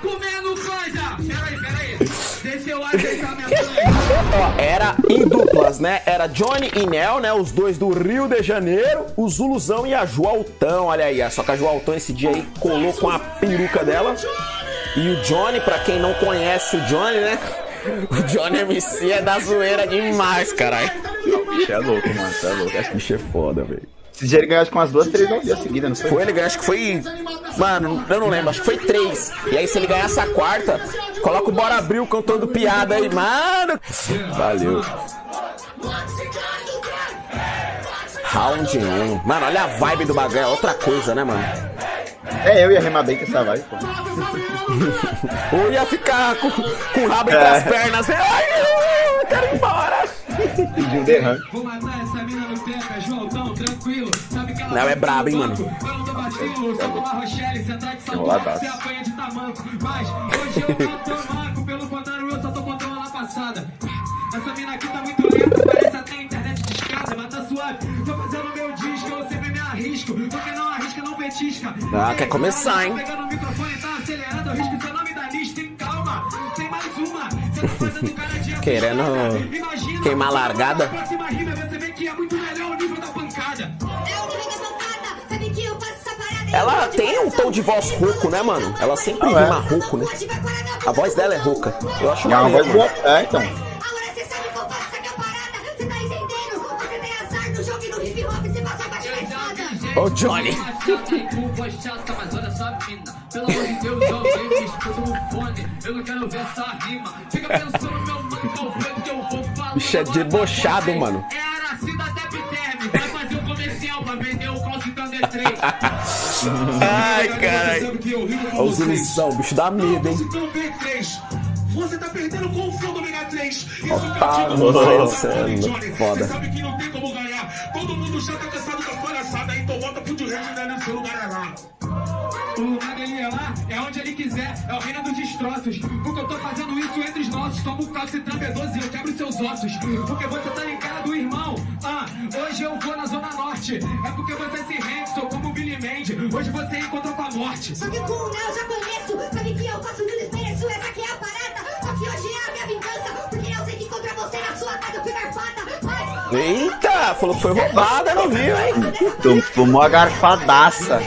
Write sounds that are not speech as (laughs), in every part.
Comendo coisa! Peraí, peraí. Deixa eu ajeitar minha Ó, era em duplas, né? Era Johnny e Nel, né? Os dois do Rio de Janeiro, o Zuluzão e a Joaltão, olha aí. Só que a Joaltão esse dia aí colou com a peruca dela. E o Johnny, pra quem não conhece o Johnny, né? O Johnny MC é da zoeira demais, caralho. O bicho é louco, mano. Você é louco. Esse bicho é foda, velho. Dia ele ganhou que umas duas, três aldeas seguidas, não foi? Foi, ele ganhou, acho que foi. Mano, eu não lembro, acho que foi três. E aí, se ele ganhar essa quarta, coloca o Bora Abril cantando piada aí, mano. Valeu. Round 1. Mano, olha a vibe do bagulho, é outra coisa, né, mano? É, eu ia remar bem com essa vibe, pô. (laughs) Ou ia ficar com, com o rabo entre as pernas. Ai, eu quero ir embora. Pediu um derrame. Vou matar essa mina no teca, Joãozão, tranquilo. Sabe que ela Não, é brabo, hein, mano. Eu não dou vacilo, sou como a Rochelle, cê traz salto, Enroladaço. você apanha de tamanco. Mas hoje eu não tô manco, pelo contrário, eu só tô contando na passada. Essa mina aqui tá muito lenta, parece até internet de escada, mas tá suave. Tô fazendo meu disco, eu sempre me arrisco. Porque não arrisca, não petisca. Ah, quer começar, hein? Pegando o microfone, tá acelerando, eu risco seu nome da lista, hein? Calma, tem mais uma. Cê tá fazendo cara de Querendo Imagina, queimar a largada. você vê que é muito melhor o nível da pancada. É. Ela tem um tom de voz rouco, né, mano? Ela sempre Ah, é? rima rouco, né? A voz dela é rouca. Eu acho É uma voz boa. É, então. Ô, Johnny. Voz chata, mas olha só, mina. Pelo amor de Deus, alguém me escuta no fone. Eu não quero ver essa rima. Fica pensando, meu mano, qual foi que eu vou falar. Bicho é debochado, mano. É a Aracida Depterme. Vai fazer um comercial pra vender o Cross Thunder 3. Ai, caralho. Olha os ilusão, bicho dá medo, hein? Você tá perdendo com o fundo Mega 3. Otário, você é louco, foda. Você sabe que não tem como ganhar. Todo mundo já tá cansado da. Então né? Seu lugar é lá. O lugar dele é lá, é onde ele quiser, é o reino dos destroços. Porque eu tô fazendo isso entre os nossos. Toma um calço e trampa 12 eu quebro seus ossos. Porque você tá do irmão. Ah, hoje eu vou na Zona Norte. É porque você se rende, sou como o Billy Mandy. Hoje você encontrou com a morte. Só que com o Neo eu já conheço. Sabe que eu faço no desprezo. Essa aqui é a parada. Só que hoje é a minha vingança. Eita, falou que foi roubada, não viu, hein? Tom- Tomou a garfadaça.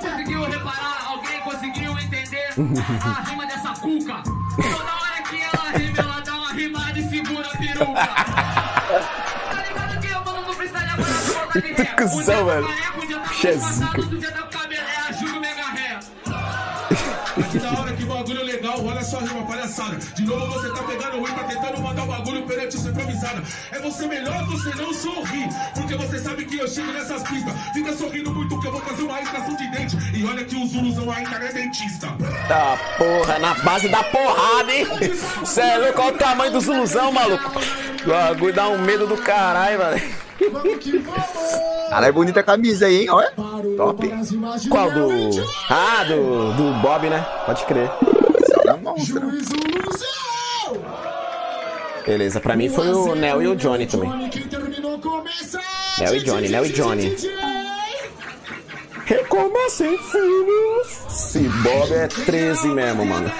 Conseguiu reparar? Alguém conseguiu entender a rima dessa cuca? Toda hora que ela rima, ela dá uma rimada e segura a peruca. Tá ligado que velho. Legal, olha só a rima palhaçada. De novo você tá pegando ruim, tá tentando mandar o bagulho perante isso improvisada. É você melhor você não sorrir, porque você sabe que eu chego nessas pistas. Fica sorrindo muito que eu vou fazer uma extração de dente. E olha que o Zuluzão ainda é dentista. Tá, porra, na base da porrada, hein? Cê é louco, olha o tamanho do Zuluzão, maluco. O bagulho dá um medo do caralho, velho. Caralho, é bonita a camisa aí, hein? Olha. Top. Qual do. Ah, do, do Bob, né? Pode crer. É monstra. Beleza, pra mim foi o Nel e o Johnny também. Nel e Johnny, Nel e Johnny. Recomecem, filhos. Esse Bob é 13 mesmo, mano.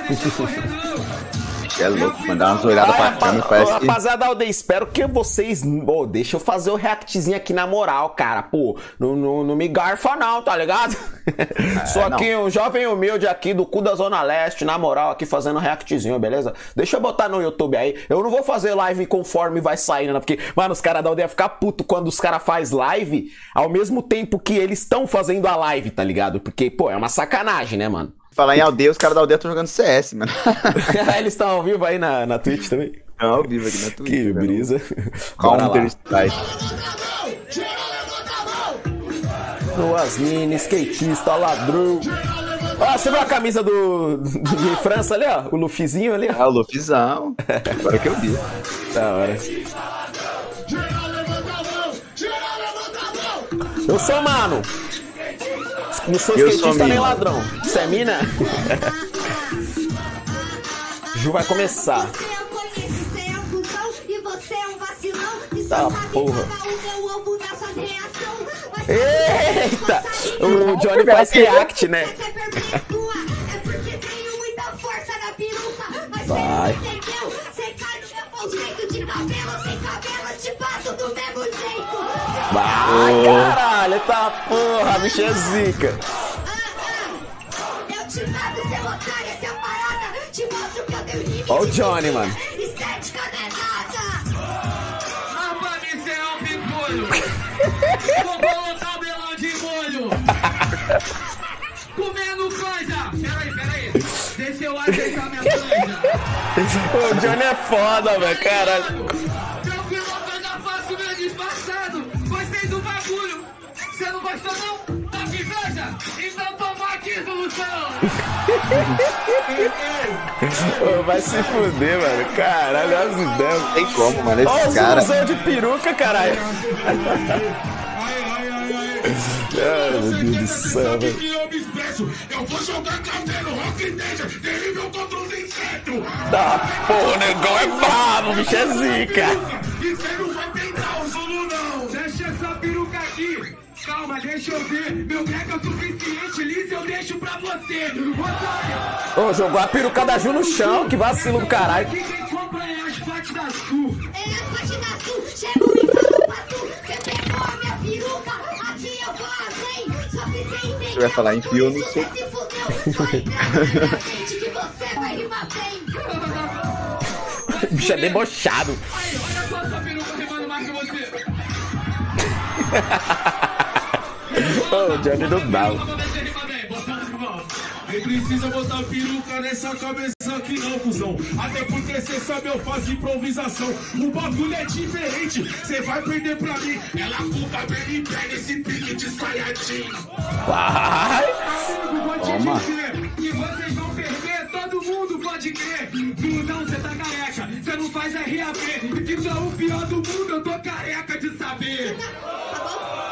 É louco, mandar uma zoeirada pra câmera, parece que... Rapaziada, aldeia, espero que vocês. Ô, deixa eu fazer o reactzinho aqui na moral, cara. Pô, não, não, não me garfa, não, tá ligado? (laughs) Sou aqui um jovem humilde aqui do cu da Zona Leste, na moral, aqui fazendo reactzinho, beleza? Deixa eu botar no YouTube aí. Eu não vou fazer live conforme vai saindo, né? Porque, mano, os caras da aldeia ficar puto quando os caras faz live ao mesmo tempo que eles estão fazendo a live, tá ligado? Porque, pô, é uma sacanagem, né, mano? Falar em aldeia, os caras da aldeia estão jogando CS, mano. (laughs) eles estão ao vivo aí na, na Twitch também. Estão ao vivo aqui na Twitch. Que velho. brisa. Counter Strike. No Asmini, skatista, ladrão. Ó, você viu a camisa do, do- de França ali, ó? O Lufizinho ali, ó. Ah, o Luffyzão. Agora que eu vi. Da hora. Eu sou mano. Não sou Eu skatista nem mina. ladrão. Você é mina? (laughs) Ju vai começar. Você é um e você é um vacilão. E Tá porra. Eita! O Johnny faz react, né? Vai. Vai, caralho, tá porra, bicho é zica. Eu te mato, seu otário, essa parada. Te mostro que eu tenho limite. Ó o Johnny, mano. (laughs) Vou colocar o melão de molho. Comendo canja. Peraí, peraí. Deixa eu ajeitar minha canja. (laughs) O Johnny é foda, velho, caralho. Vai se fuder, mano. Caralho, olha as ideias. Não tem como, mano. Esse os cara. ilusão de peruca, caralho. Ai, meu Deus do céu, velho. que eu me expresso. Eu vou jogar cabelo, rock danger, terrível contra os insetos. Tá, porra, o negão é brabo, bicho é zica. E você não vai tentar o Zulu, não. Deixa essa peruca. Calma, deixa eu ver. Meu break é o suficiente, Liz, eu deixo pra você. Ô, jogou a peruca da Ju no chão, que vacilo do caralho. quem compra é as partes da Sul. É da chego e falo pra tu. Você pegou a minha peruca, aqui eu vazei. Só que você vai falar em fio, eu não sei. Você se fudeu, só entrar na minha mente que você vai rimar bem. O bicho é debochado. Aí, olha só essa peruca rimando mais que você. (laughs) O Johnny não dá. Bem. Nem precisa botar peruca nessa cabeça aqui não, cuzão. Até porque cê sabe eu faço improvisação. O bagulho é diferente, cê vai perder pra mim. Ela com o cabelo em pé nesse pique de saiadinho. Vai. Amigo, vou te Toma. dizer que vocês vão perder, todo mundo pode crer. Fusão, cê tá careca, cê não faz RAP. Que tu é o pior do mundo, eu tô careca de saber.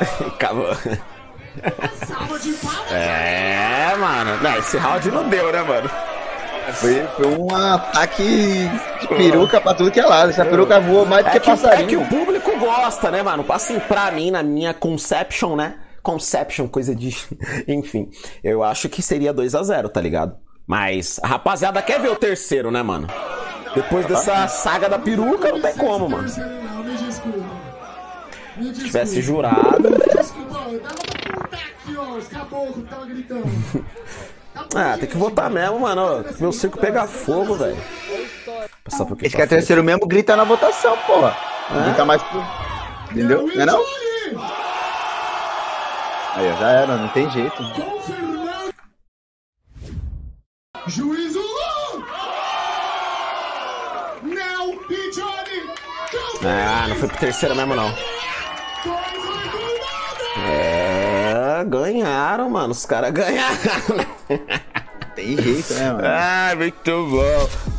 (laughs) Acabou. É, mano. Não, esse round não deu, né, mano? Foi, foi um ataque de peruca pra tudo que é lado. Essa peruca voou mais do que É que, é passarinho. que o público gosta, né, mano? Assim, pra mim, na minha conception, né? Conception, coisa de. (laughs) Enfim, eu acho que seria 2 a 0 tá ligado? Mas a rapaziada quer ver o terceiro, né, mano? Depois dessa saga da peruca, não tem como, mano. Se tivesse jurado. Desculpa, aqui, ó. Os caboclos que tava gritando. (laughs) Ah, tem que votar mesmo, mano. Meu circo pega fogo, velho. Esse que pra é terceiro mesmo grita na votação, porra. Grita mais pro. Entendeu? Não é não? Aí, já era, não tem jeito. Lulu. Nel e Johnny. Ah, não foi pro terceiro mesmo, não. É, ganharam, mano. Os caras (laughs) ganharam? Tem jeito, né, mano? Ah, muito bom.